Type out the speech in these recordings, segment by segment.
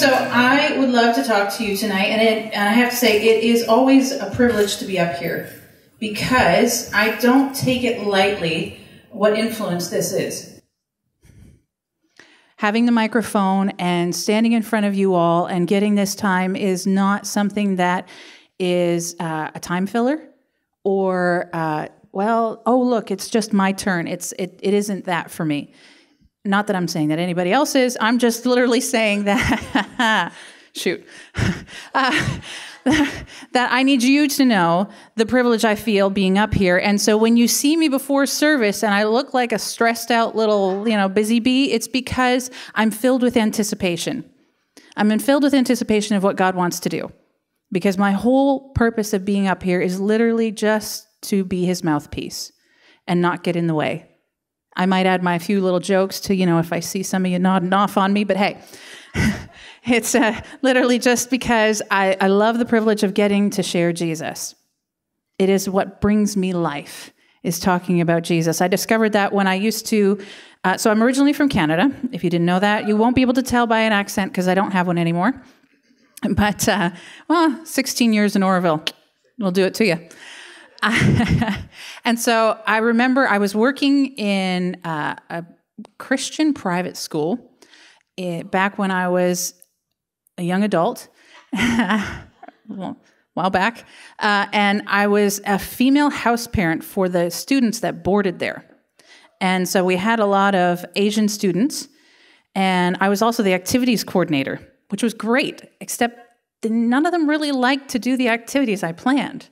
So I would love to talk to you tonight, and, it, and I have to say, it is always a privilege to be up here because I don't take it lightly what influence this is. Having the microphone and standing in front of you all and getting this time is not something that is uh, a time filler or, uh, well, oh, look, it's just my turn. It's, it, it isn't that for me. Not that I'm saying that anybody else is. I'm just literally saying that, shoot, uh, that I need you to know the privilege I feel being up here. And so when you see me before service and I look like a stressed out little, you know, busy bee, it's because I'm filled with anticipation. I'm filled with anticipation of what God wants to do. Because my whole purpose of being up here is literally just to be his mouthpiece and not get in the way. I might add my few little jokes to, you know, if I see some of you nodding off on me, but hey, it's uh, literally just because I, I love the privilege of getting to share Jesus. It is what brings me life, is talking about Jesus. I discovered that when I used to, uh, so I'm originally from Canada. If you didn't know that, you won't be able to tell by an accent because I don't have one anymore. But, uh, well, 16 years in Oroville will do it to you. and so I remember I was working in uh, a Christian private school it, eh, back when I was a young adult, a while back, uh, and I was a female house parent for the students that boarded there. And so we had a lot of Asian students, and I was also the activities coordinator, which was great, except none of them really liked to do the activities I planned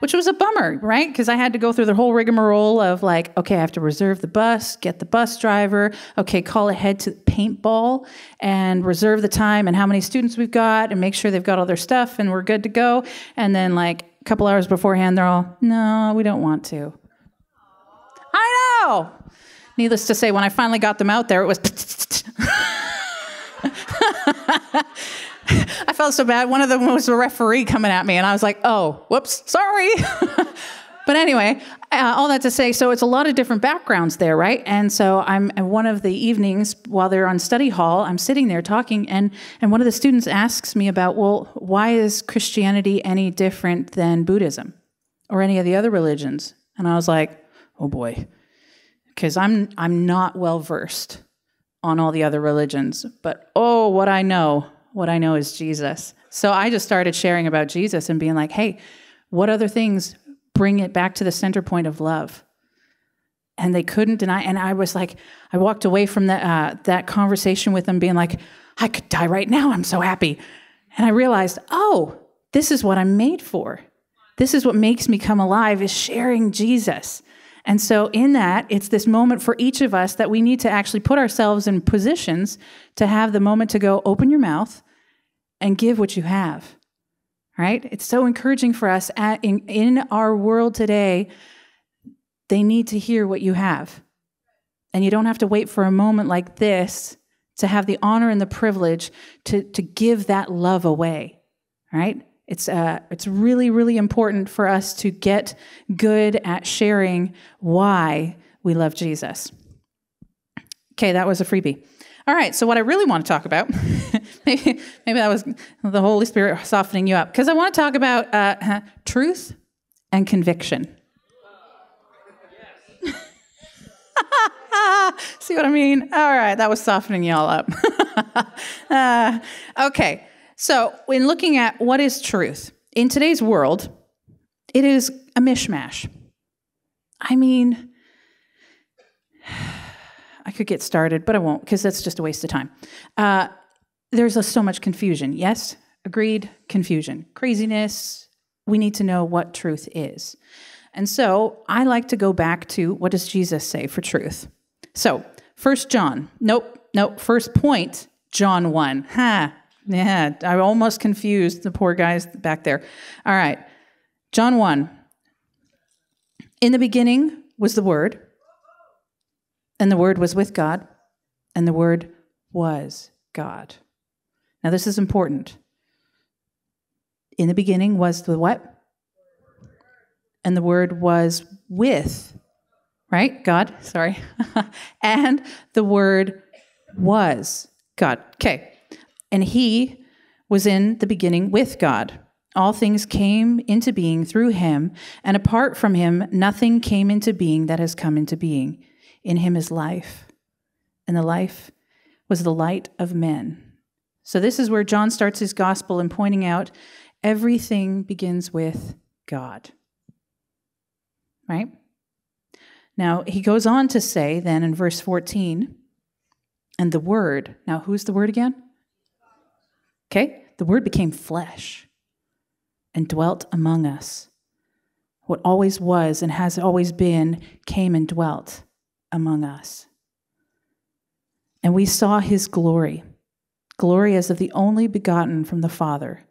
which was a bummer, right? Because I had to go through the whole rigmarole of like, okay, I have to reserve the bus, get the bus driver, okay, call ahead to paintball and reserve the time and how many students we've got and make sure they've got all their stuff and we're good to go. And then like a couple hours beforehand, they're all, no, we don't want to. I know. Needless to say, when I finally got them out there, it was. I felt so bad. One of them was a referee coming at me, and I was like, oh, whoops, sorry. but anyway, uh, all that to say, so it's a lot of different backgrounds there, right? And so I'm one of the evenings while they're on study hall, I'm sitting there talking, and and one of the students asks me about, well, why is Christianity any different than Buddhism or any of the other religions? And I was like, oh boy, because I'm I'm not well versed on all the other religions, but oh, what I know what I know is Jesus. So I just started sharing about Jesus and being like, hey, what other things bring it back to the center point of love? And they couldn't deny. And I was like, I walked away from that, uh, that conversation with them being like, I could die right now. I'm so happy. And I realized, oh, this is what I'm made for. This is what makes me come alive is sharing Jesus. And so, in that, it's this moment for each of us that we need to actually put ourselves in positions to have the moment to go, open your mouth and give what you have. Right? It's so encouraging for us at, in, in our world today. They need to hear what you have. And you don't have to wait for a moment like this to have the honor and the privilege to, to give that love away. Right? It's, uh, it's really, really important for us to get good at sharing why we love Jesus. Okay, that was a freebie. All right, so what I really want to talk about, maybe, maybe that was the Holy Spirit softening you up, because I want to talk about uh, truth and conviction. See what I mean? All right, that was softening y'all up. uh, okay. So, in looking at what is truth, in today's world, it is a mishmash. I mean, I could get started, but I won't because that's just a waste of time. Uh, there's a, so much confusion. Yes, agreed, confusion, craziness. We need to know what truth is. And so I like to go back to what does Jesus say for truth? So, First John. Nope, nope. First point, John 1. Ha, yeah, I almost confused the poor guys back there. All right. John 1. In the beginning was the Word, and the Word was with God, and the Word was God. Now, this is important. In the beginning was the what? And the Word was with, right? God, sorry. and the Word was God. Okay. And he was in the beginning with God. All things came into being through him, and apart from him, nothing came into being that has come into being. In him is life, and the life was the light of men. So, this is where John starts his gospel in pointing out everything begins with God. Right? Now, he goes on to say then in verse 14, and the Word, now who's the Word again? Okay, the Word became flesh and dwelt among us. What always was and has always been came and dwelt among us. And we saw his glory, glory as of the only begotten from the Father,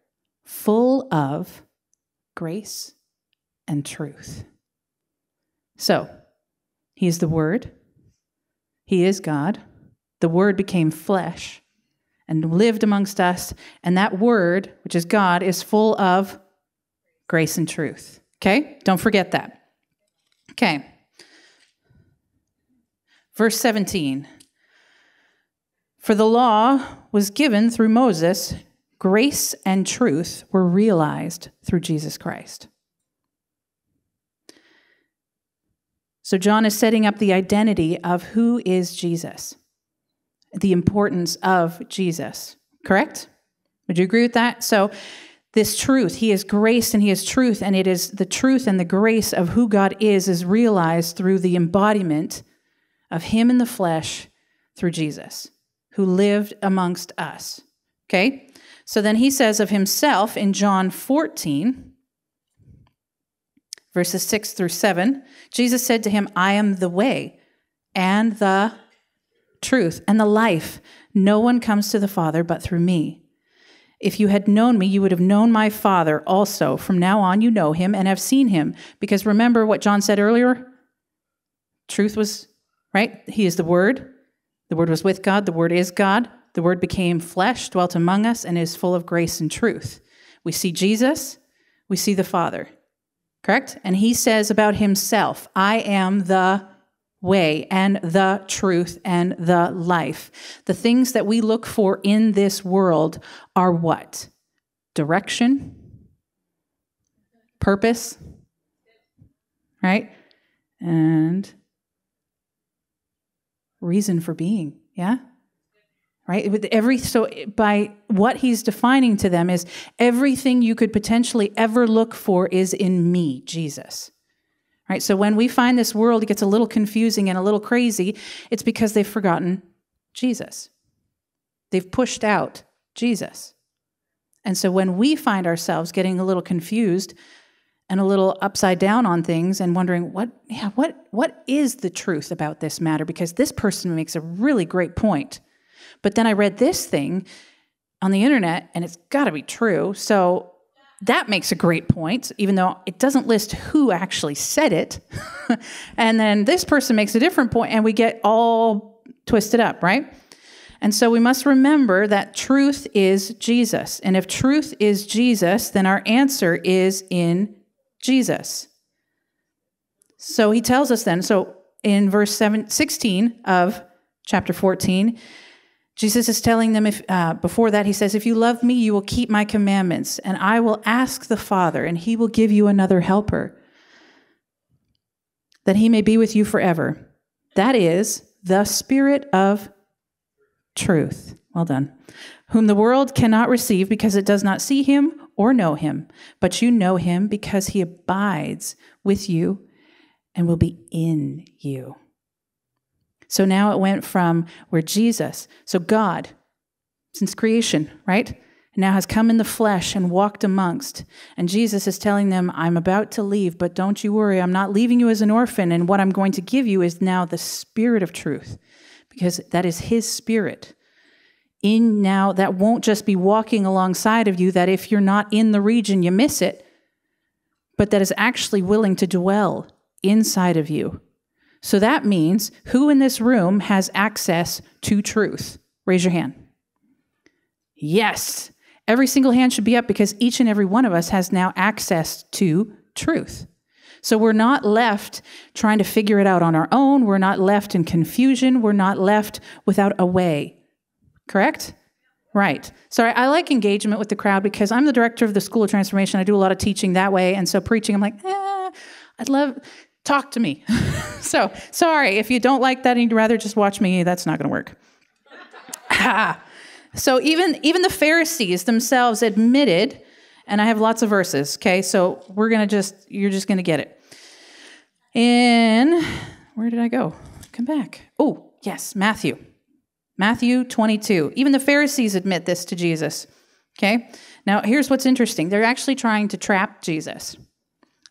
full of grace and truth. So, he is the Word, He is God. The Word became flesh and lived amongst us, and that Word, which is God, is full of grace and truth. Okay? Don't forget that. Okay. Verse 17 For the law was given through Moses, grace and truth were realized through Jesus Christ. So, John is setting up the identity of who is Jesus, the importance of Jesus. Correct? Would you agree with that? So, this truth, he is grace and he is truth, and it is the truth and the grace of who God is, is realized through the embodiment of him in the flesh through Jesus, who lived amongst us. Okay? So then he says of himself in John 14, verses 6 through 7, Jesus said to him, I am the way and the truth and the life. No one comes to the Father but through me. If you had known me, you would have known my Father also. From now on, you know him and have seen him. Because remember what John said earlier? Truth was, right? He is the Word. The Word was with God. The Word is God. The Word became flesh, dwelt among us, and is full of grace and truth. We see Jesus, we see the Father. Correct? And he says about himself, I am the way and the truth and the life. The things that we look for in this world are what? Direction, purpose, right? And reason for being. Yeah? right with every so by what he's defining to them is everything you could potentially ever look for is in me jesus right? So when we find this world it gets a little confusing and a little crazy it's because they've forgotten jesus. They've pushed out jesus. And so when we find ourselves getting a little confused and a little upside down on things and wondering what yeah what what is the truth about this matter? Because this person makes a really great point. But then I read this thing on the internet and it's got to be true. So that makes a great point, even though it doesn't list who actually said it. and then this person makes a different point, and we get all twisted up, right? And so we must remember that truth is Jesus. And if truth is Jesus, then our answer is in Jesus. So he tells us then, so in verse 7, 16 of chapter 14, Jesus is telling them, if uh, before that, he says, If you love me, you will keep my commandments, and I will ask the Father, and he will give you another helper, that he may be with you forever. That is the Spirit of truth. Well done. Whom the world cannot receive because it does not see him or know him, but you know him because he abides with you and will be in you. So now it went from where Jesus, so God, since creation, right? Now has come in the flesh and walked amongst. And Jesus is telling them, I'm about to leave, but don't you worry. I'm not leaving you as an orphan. And what I'm going to give you is now the spirit of truth, because that is his spirit. In now, that won't just be walking alongside of you, that if you're not in the region, you miss it, but that is actually willing to dwell inside of you so that means who in this room has access to truth? Raise your hand. Yes. Every single hand should be up because each and every one of us has now access to truth. So we're not left trying to figure it out on our own. We're not left in confusion. We're not left without a way. Correct? Right. So I, I like engagement with the crowd because I'm the director of the School of Transformation. I do a lot of teaching that way. And so preaching, I'm like, eh, I'd love, talk to me. so sorry, if you don't like that and you'd rather just watch me, that's not going to work. so even, even the Pharisees themselves admitted, and I have lots of verses, okay? So we're going to just, you're just going to get it. And where did I go? Come back. Oh, yes, Matthew. Matthew 22. Even the Pharisees admit this to Jesus. Okay? Now, here's what's interesting. They're actually trying to trap Jesus.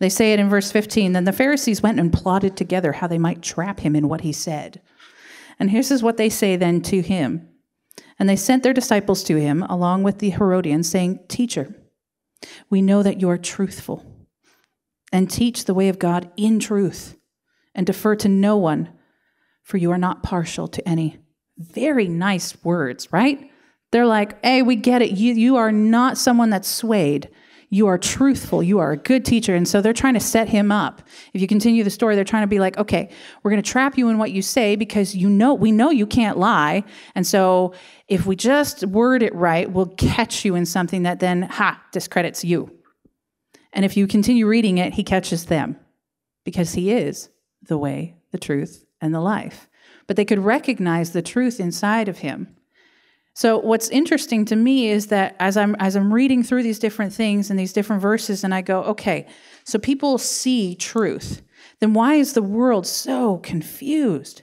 They say it in verse 15. Then the Pharisees went and plotted together how they might trap him in what he said. And here's what they say then to him. And they sent their disciples to him, along with the Herodians, saying, Teacher, we know that you are truthful and teach the way of God in truth and defer to no one, for you are not partial to any very nice words, right? They're like, hey, we get it. You, you are not someone that's swayed. You are truthful. You are a good teacher. And so they're trying to set him up. If you continue the story, they're trying to be like, okay, we're going to trap you in what you say because you know, we know you can't lie. And so if we just word it right, we'll catch you in something that then, ha, discredits you. And if you continue reading it, he catches them because he is the way, the truth, and the life but they could recognize the truth inside of him. So what's interesting to me is that as I'm as I'm reading through these different things and these different verses and I go, okay, so people see truth. Then why is the world so confused?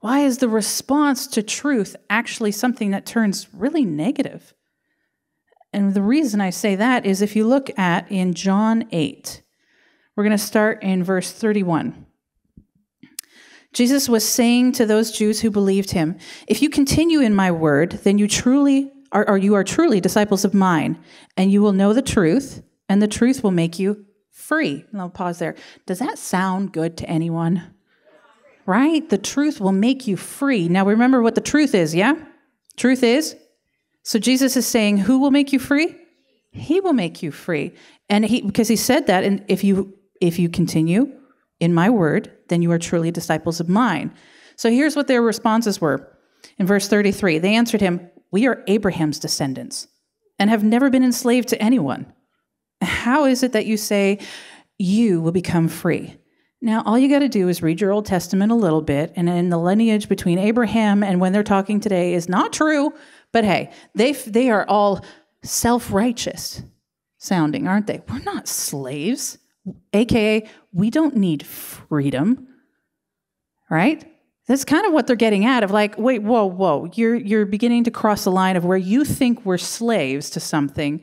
Why is the response to truth actually something that turns really negative? And the reason I say that is if you look at in John 8, we're going to start in verse 31. Jesus was saying to those Jews who believed him, If you continue in my word, then you truly are, or you are truly disciples of mine, and you will know the truth, and the truth will make you free. And I'll pause there. Does that sound good to anyone? Right? The truth will make you free. Now remember what the truth is, yeah? Truth is. So Jesus is saying, Who will make you free? He will make you free. And he because he said that, and if you if you continue, in my word, then you are truly disciples of mine. So here's what their responses were. In verse 33, they answered him, We are Abraham's descendants and have never been enslaved to anyone. How is it that you say you will become free? Now, all you got to do is read your Old Testament a little bit, and in the lineage between Abraham and when they're talking today is not true, but hey, they, they are all self righteous sounding, aren't they? We're not slaves. AKA, we don't need freedom, right? That's kind of what they're getting at of like, wait, whoa, whoa, you're, you're beginning to cross the line of where you think we're slaves to something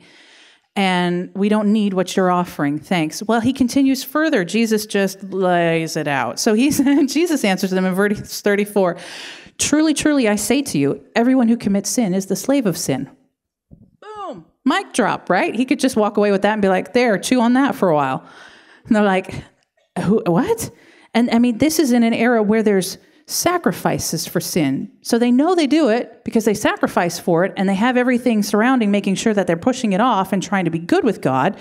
and we don't need what you're offering. Thanks. Well, he continues further. Jesus just lays it out. So he's, Jesus answers them in verse 34 Truly, truly, I say to you, everyone who commits sin is the slave of sin. Boom. Mic drop, right? He could just walk away with that and be like, there, chew on that for a while. And they're like, Who, what? And I mean, this is in an era where there's sacrifices for sin. So they know they do it because they sacrifice for it and they have everything surrounding making sure that they're pushing it off and trying to be good with God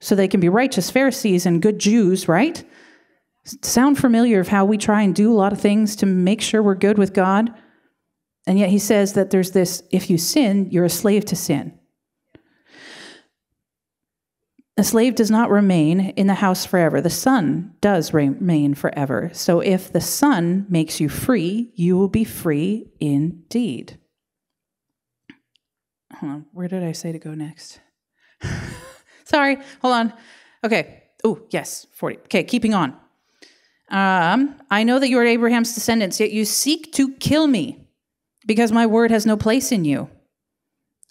so they can be righteous Pharisees and good Jews, right? Sound familiar of how we try and do a lot of things to make sure we're good with God? And yet he says that there's this if you sin, you're a slave to sin. A slave does not remain in the house forever. The son does remain forever. So if the son makes you free, you will be free indeed. Hold on. Where did I say to go next? Sorry. Hold on. Okay. Oh, yes. 40. Okay. Keeping on. Um, I know that you are Abraham's descendants, yet you seek to kill me because my word has no place in you.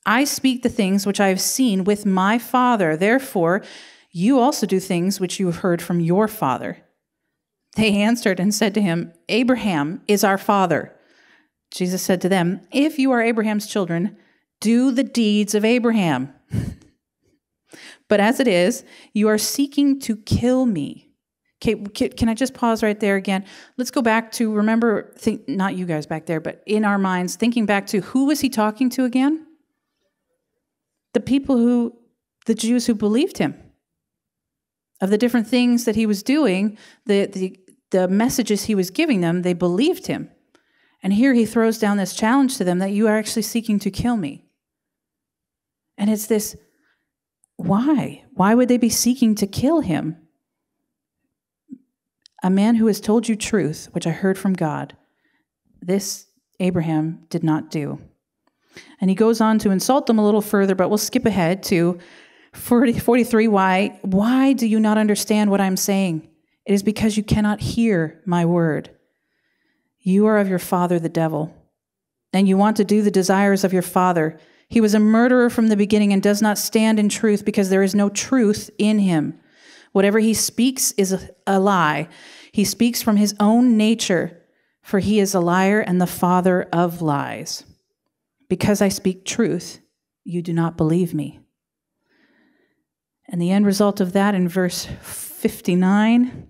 I speak the things which I have seen with my Father. Therefore, you also do things which you have heard from your father. They answered and said to him, Abraham is our father. Jesus said to them, If you are Abraham's children, do the deeds of Abraham. but as it is, you are seeking to kill me. Okay, can I just pause right there again? Let's go back to remember, think, not you guys back there, but in our minds, thinking back to who was he talking to again? The people who, the Jews who believed him, of the different things that he was doing, the, the, the messages he was giving them, they believed him. And here he throws down this challenge to them that you are actually seeking to kill me. And it's this why? Why would they be seeking to kill him? A man who has told you truth, which I heard from God, this Abraham did not do. And he goes on to insult them a little further, but we'll skip ahead to 40, 43. Why? Why do you not understand what I'm saying? It is because you cannot hear my word. You are of your father, the devil, and you want to do the desires of your father. He was a murderer from the beginning and does not stand in truth because there is no truth in him. Whatever he speaks is a, a lie. He speaks from his own nature, for he is a liar and the father of lies. Because I speak truth, you do not believe me. And the end result of that in verse 59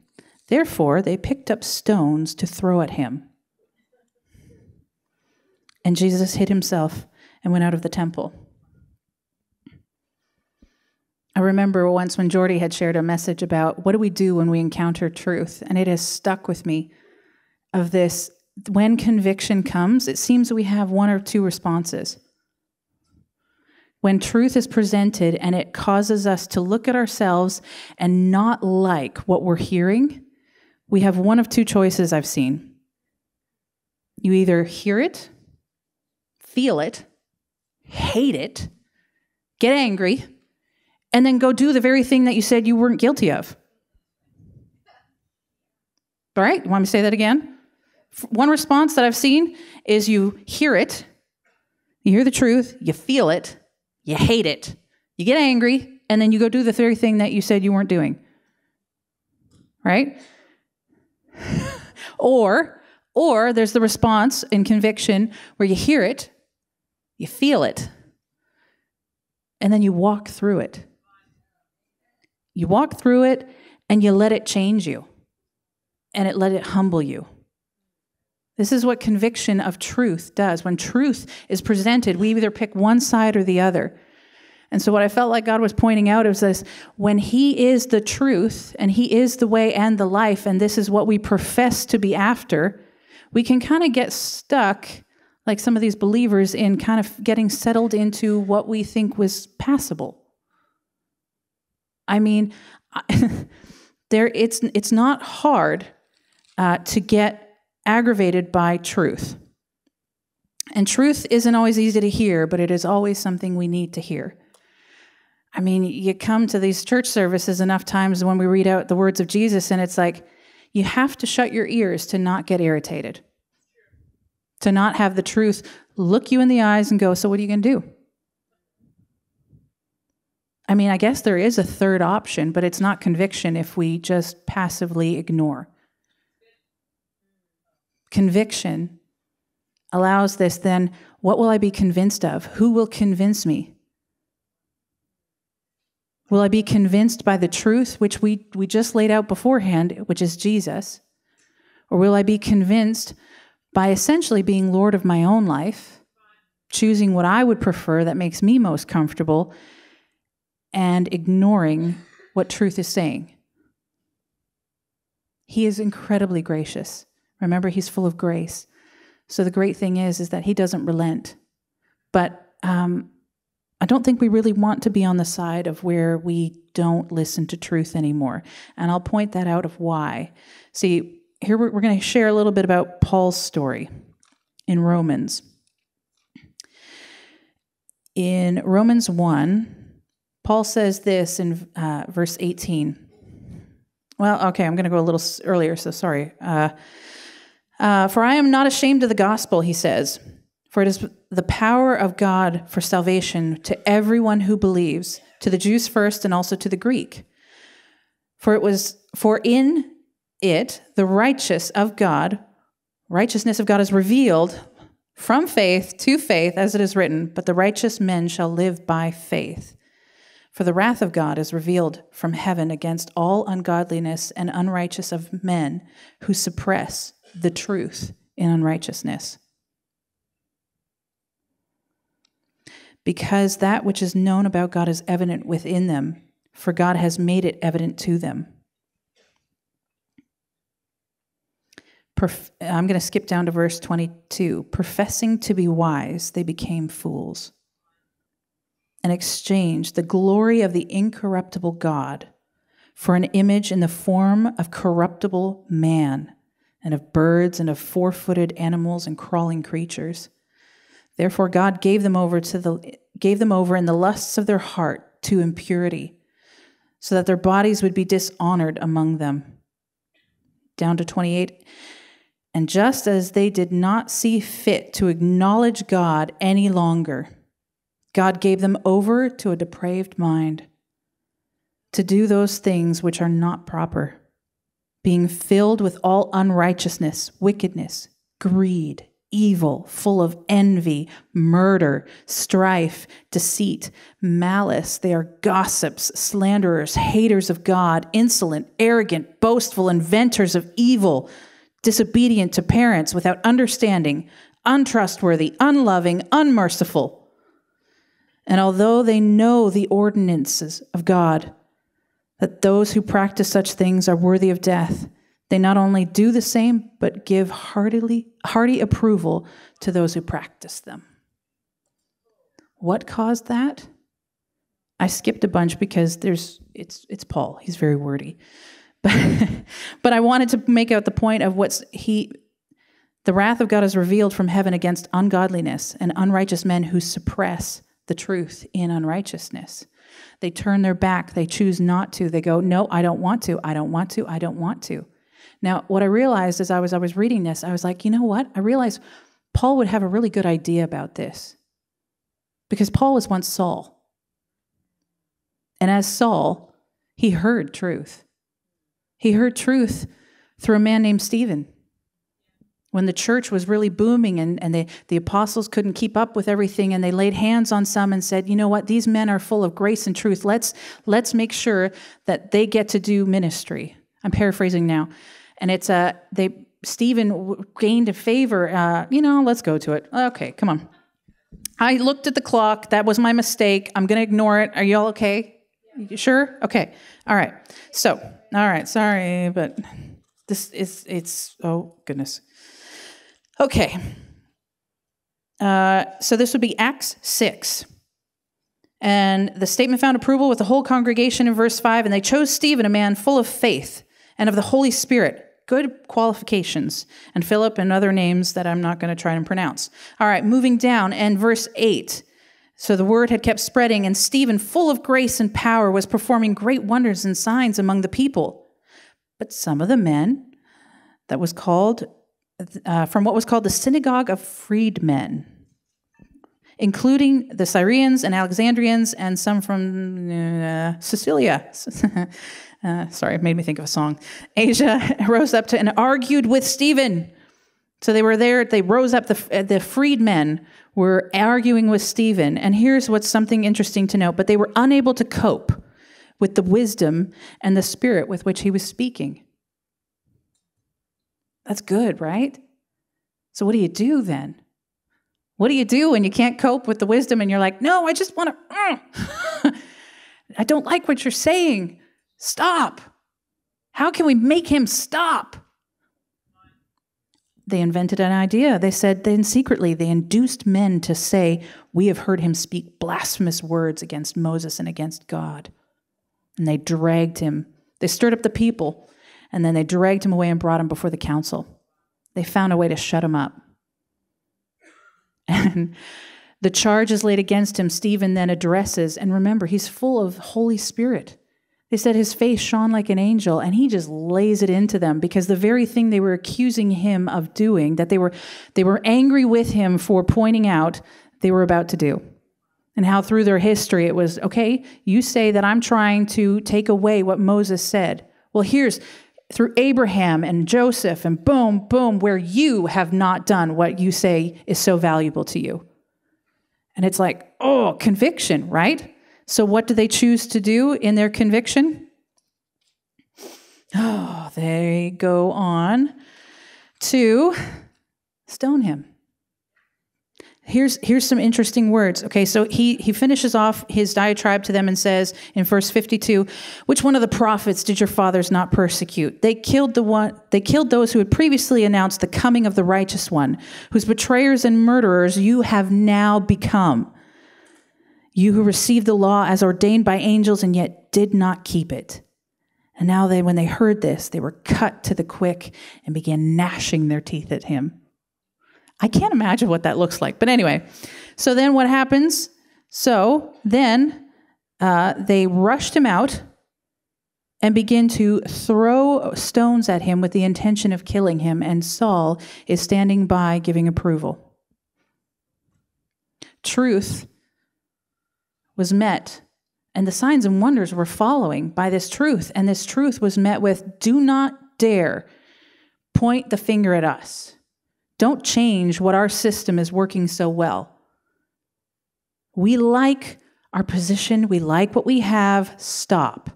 therefore they picked up stones to throw at him. And Jesus hid himself and went out of the temple. I remember once when Jordy had shared a message about what do we do when we encounter truth, and it has stuck with me of this when conviction comes, it seems we have one or two responses. When truth is presented and it causes us to look at ourselves and not like what we're hearing, we have one of two choices I've seen. You either hear it, feel it, hate it, get angry, and then go do the very thing that you said you weren't guilty of. All right, you want me to say that again? One response that I've seen is you hear it, you hear the truth, you feel it, you hate it, you get angry, and then you go do the very thing that you said you weren't doing. Right? or or there's the response in conviction where you hear it, you feel it, and then you walk through it. You walk through it and you let it change you and it let it humble you. This is what conviction of truth does. When truth is presented, we either pick one side or the other. And so, what I felt like God was pointing out is this when He is the truth and He is the way and the life, and this is what we profess to be after, we can kind of get stuck, like some of these believers, in kind of getting settled into what we think was passable. I mean, there it's it's not hard uh, to get aggravated by truth. And truth isn't always easy to hear, but it is always something we need to hear. I mean, you come to these church services enough times when we read out the words of Jesus, and it's like you have to shut your ears to not get irritated, to not have the truth look you in the eyes and go, So, what are you going to do? I mean, I guess there is a third option, but it's not conviction if we just passively ignore. Conviction allows this then what will I be convinced of? Who will convince me? Will I be convinced by the truth which we, we just laid out beforehand, which is Jesus? Or will I be convinced by essentially being Lord of my own life, choosing what I would prefer that makes me most comfortable, and ignoring what truth is saying. He is incredibly gracious. Remember, he's full of grace. So the great thing is, is that he doesn't relent. But um, I don't think we really want to be on the side of where we don't listen to truth anymore. And I'll point that out of why. See, here we're, we're going to share a little bit about Paul's story in Romans. In Romans 1, Paul says this in uh, verse 18. Well, okay, I'm going to go a little earlier, so sorry. Uh, uh, for I am not ashamed of the gospel, he says, for it is the power of God for salvation to everyone who believes, to the Jews first and also to the Greek. For it was for in it the righteous of God, righteousness of God is revealed from faith to faith, as it is written, but the righteous men shall live by faith. For the wrath of God is revealed from heaven against all ungodliness and unrighteous of men who suppress the truth in unrighteousness. Because that which is known about God is evident within them, for God has made it evident to them. Perf- I'm going to skip down to verse 22. Professing to be wise, they became fools and exchanged the glory of the incorruptible God for an image in the form of corruptible man and of birds and of four footed animals and crawling creatures. Therefore, God gave them over to the gave them over in the lusts of their heart to impurity, so that their bodies would be dishonored among them. Down to 28. And just as they did not see fit to acknowledge God any longer, God gave them over to a depraved mind to do those things which are not proper, being filled with all unrighteousness, wickedness, greed, evil, full of envy, murder, strife, deceit, malice. They are gossips, slanderers, haters of God, insolent, arrogant, boastful, inventors of evil, disobedient to parents, without understanding, untrustworthy, unloving, unmerciful. And although they know the ordinances of God, that those who practice such things are worthy of death, they not only do the same, but give heartily, hearty approval to those who practice them. What caused that? I skipped a bunch because there's it's it's Paul. He's very wordy. But but I wanted to make out the point of what's he the wrath of God is revealed from heaven against ungodliness and unrighteous men who suppress the truth in unrighteousness. They turn their back, they choose not to. They go, "No, I don't want to. I don't want to. I don't want to." Now, what I realized as I was I was reading this, I was like, you know what? I realized Paul would have a really good idea about this. Because Paul was once Saul. And as Saul, he heard truth. He heard truth through a man named Stephen. When the church was really booming and, and the, the apostles couldn't keep up with everything, and they laid hands on some and said, You know what? These men are full of grace and truth. Let's, let's make sure that they get to do ministry. I'm paraphrasing now and it's a uh, they Stephen gained a favor. Uh, you know, let's go to it. Okay, come on. I looked at the clock. That was my mistake. I'm to ignore it. Are you all okay? You sure? Okay. All right. So, all right. Sorry, but this is it's. Oh goodness. Okay. Uh, so this would be Acts six. And the statement found approval with the whole congregation in verse 5. And they chose Stephen, a man full of faith and of the Holy Spirit good qualifications, and Philip and other names that I'm not going to try and pronounce. All right, moving down, and verse 8. So the word had kept spreading, and Stephen, full of grace and power, was performing great wonders and signs among the people. But some of the men that was called, uh, from what was called the synagogue of freedmen, including the Syrians and Alexandrians and some from uh, Cilicia. uh, sorry, it made me think of a song. Asia rose up to and argued with Stephen. So they were there, they rose up, the, the freedmen were arguing with Stephen. And here's what's something interesting to note, but they were unable to cope with the wisdom and the spirit with which he was speaking. That's good, right? So what do you do then? What do you do when you can't cope with the wisdom and you're like, no, I just want to, uh. I don't like what you're saying. Stop. How can we make him stop? They invented an idea. They said, then secretly, they induced men to say, We have heard him speak blasphemous words against Moses and against God. And they dragged him. They stirred up the people, and then they dragged him away and brought him before the council. They found a way to shut him up. And the charge is laid against him. Stephen then addresses, and remember, he's full of Holy Spirit. They said his face shone like an angel, and he just lays it into them because the very thing they were accusing him of doing, that they were, they were angry with him for pointing out, they were about to do. And how through their history it was, okay, you say that I'm trying to take away what Moses said. Well, here's through Abraham and Joseph, and boom, boom, where you have not done what you say is so valuable to you. And it's like, oh, conviction, right? So, what do they choose to do in their conviction? Oh, they go on to stone him. Here's here's some interesting words. Okay, so he he finishes off his diatribe to them and says in verse 52, which one of the prophets did your fathers not persecute? They killed the one they killed those who had previously announced the coming of the righteous one, whose betrayers and murderers you have now become. You who received the law as ordained by angels and yet did not keep it. And now they when they heard this, they were cut to the quick and began gnashing their teeth at him. I can't imagine what that looks like. But anyway, so then what happens? So then uh, they rushed him out and begin to throw stones at him with the intention of killing him. And Saul is standing by giving approval. Truth was met, and the signs and wonders were following by this truth. And this truth was met with do not dare point the finger at us. Don't change what our system is working so well. We like our position, we like what we have. Stop.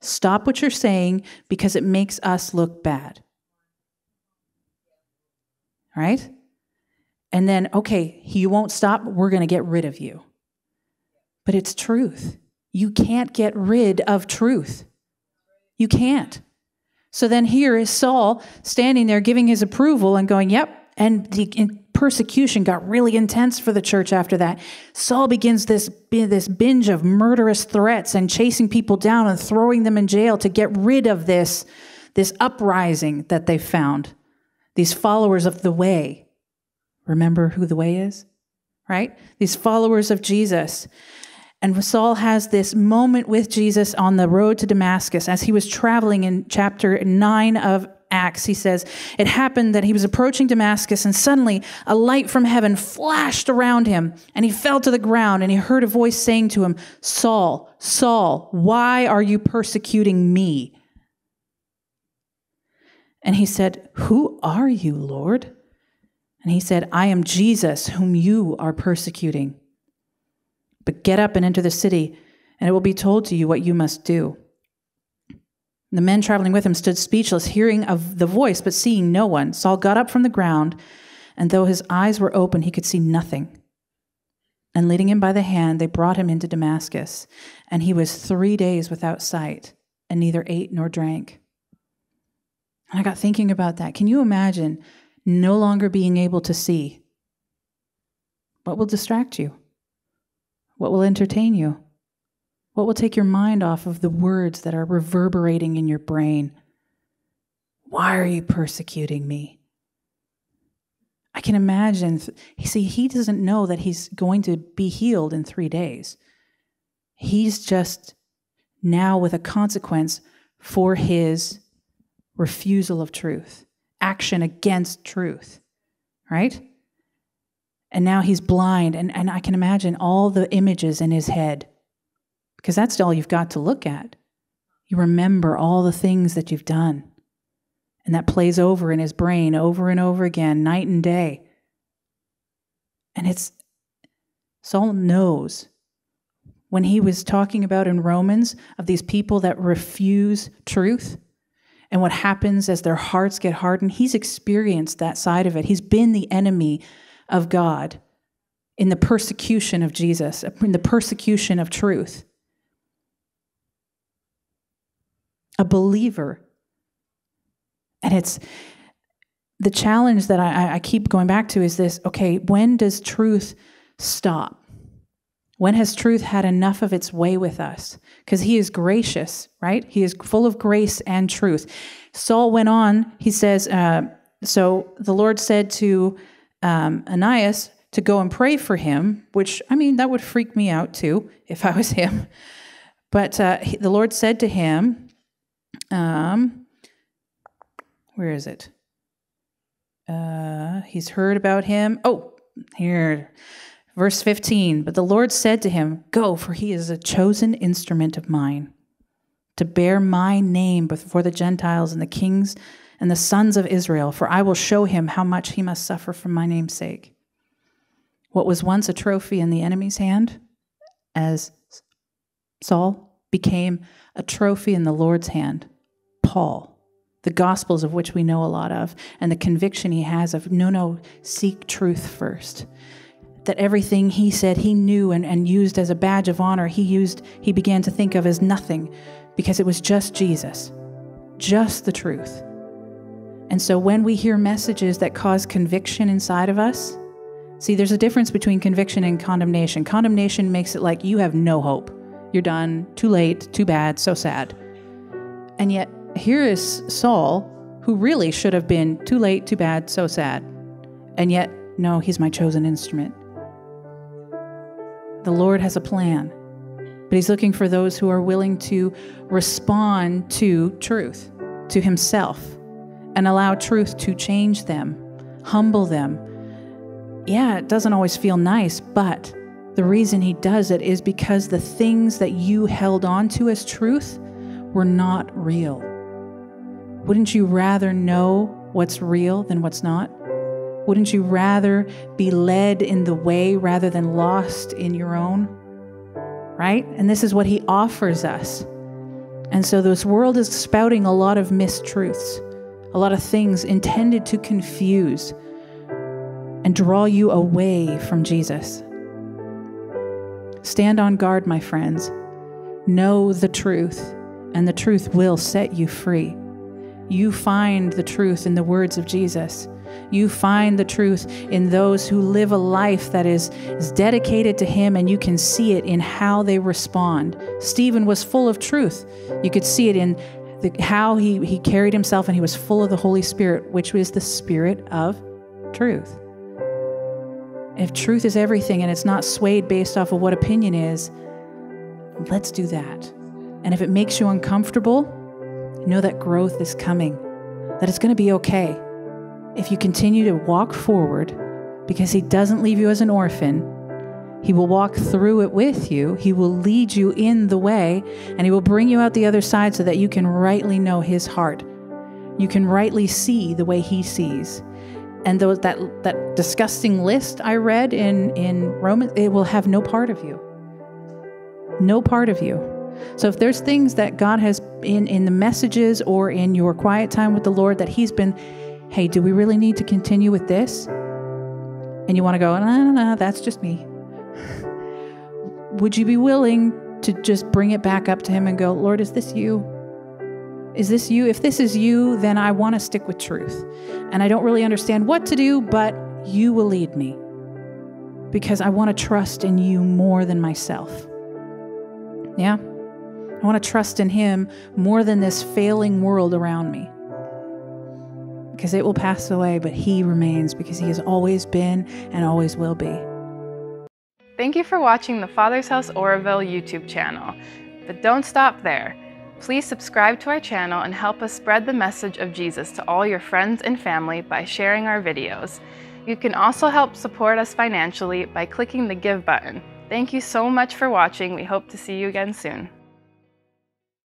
Stop what you're saying because it makes us look bad. Right? And then, okay, you won't stop, we're going to get rid of you. But it's truth. You can't get rid of truth. You can't. So then here is Saul standing there giving his approval and going, Yep, and the persecution got really intense for the church after that. Saul begins this, this binge of murderous threats and chasing people down and throwing them in jail to get rid of this, this uprising that they found. These followers of the way. Remember who the way is? Right? These followers of Jesus. And Saul has this moment with Jesus on the road to Damascus as he was traveling in chapter 9 of Acts, he says, It happened that he was approaching Damascus, and suddenly a light from heaven flashed around him, and he fell to the ground, and he heard a voice saying to him, Saul, Saul, why are you persecuting me? And he said, Who are you, Lord? And he said, I am Jesus, whom you are persecuting. But get up and enter the city, and it will be told to you what you must do. The men traveling with him stood speechless, hearing of the voice, but seeing no one. Saul got up from the ground, and though his eyes were open, he could see nothing. And leading him by the hand, they brought him into Damascus. And he was three days without sight, and neither ate nor drank. And I got thinking about that. Can you imagine no longer being able to see? What will distract you? What will entertain you? What will take your mind off of the words that are reverberating in your brain? Why are you persecuting me? I can imagine. See, he doesn't know that he's going to be healed in three days. He's just now with a consequence for his refusal of truth, action against truth, right? And now he's blind, and, and I can imagine all the images in his head because that's all you've got to look at. You remember all the things that you've done. And that plays over in his brain over and over again, night and day. And it's, Saul knows when he was talking about in Romans of these people that refuse truth and what happens as their hearts get hardened, he's experienced that side of it. He's been the enemy of God in the persecution of Jesus, in the persecution of truth. A believer. And it's the challenge that I, I, keep going back to is this okay, when does truth stop? When has truth had enough of its way with us? Because he is gracious, right? He is full of grace and truth. Saul went on, he says, uh, so the Lord said to um, Ananias to go and pray for him, which, I mean, that would freak me out too if I was him. But uh, he, the Lord said to him, um, where is it? Uh, he's heard about him. Oh, here, verse 15. But the Lord said to him, Go, for he is a chosen instrument of mine to bear my name before the Gentiles and the kings and the sons of Israel, for I will show him how much he must suffer for my name's sake. What was once a trophy in the enemy's hand, as Saul became a trophy in the Lord's hand. Paul, the Gospels of which we know a lot of, and the conviction he has of no, no, seek truth first. that everything he said he knew and, and used as a badge of honor, he used, he began to think of as nothing because it was just Jesus, just the truth. And so when we hear messages that cause conviction inside of us, see, there's a difference between conviction and condemnation. Condemnation makes it like you have no hope. You're done, too late, too bad, so sad. And yet, here is Saul, who really should have been too late, too bad, so sad. And yet, no, he's my chosen instrument. The Lord has a plan, but He's looking for those who are willing to respond to truth, to Himself, and allow truth to change them, humble them. Yeah, it doesn't always feel nice, but the reason He does it is because the things that you held on to as truth were not real. Wouldn't you rather know what's real than what's not? Wouldn't you rather be led in the way rather than lost in your own? Right? And this is what he offers us. And so this world is spouting a lot of mistruths, a lot of things intended to confuse and draw you away from Jesus. Stand on guard, my friends. Know the truth, and the truth will set you free. You find the truth in the words of Jesus. You find the truth in those who live a life that is, is dedicated to Him, and you can see it in how they respond. Stephen was full of truth. You could see it in the, how he, he carried himself, and he was full of the Holy Spirit, which was the Spirit of truth. If truth is everything and it's not swayed based off of what opinion is, let's do that. And if it makes you uncomfortable, know that growth is coming, that it's going to be okay if you continue to walk forward, because He doesn't leave you as an orphan, He will walk through it with you. He will lead you in the way, and He will bring you out the other side so that you can rightly know His heart. You can rightly see the way He sees. And those, that, that disgusting list I read in, in Romans, it will have no part of you. No part of you. So if there's things that God has in, in the messages or in your quiet time with the Lord that He's been hey, do we really need to continue with this? And you want to go, no, no, no, that's just me. Would you be willing to just bring it back up to Him and go, Lord, is this you? Is this you? If this is you, then I want to stick with truth. And I don't really understand what to do, but you will lead me because I want to trust in you more than myself. Yeah? I want to trust in Him more than this failing world around me because it will pass away, but He remains because He has always been and always will be. Thank you for watching the Father's House Oroville YouTube channel. But don't stop there. Please subscribe to our channel and help us spread the message of Jesus to all your friends and family by sharing our videos. You can also help support us financially by clicking the Give button. Thank you so much for watching. We hope to see you again soon.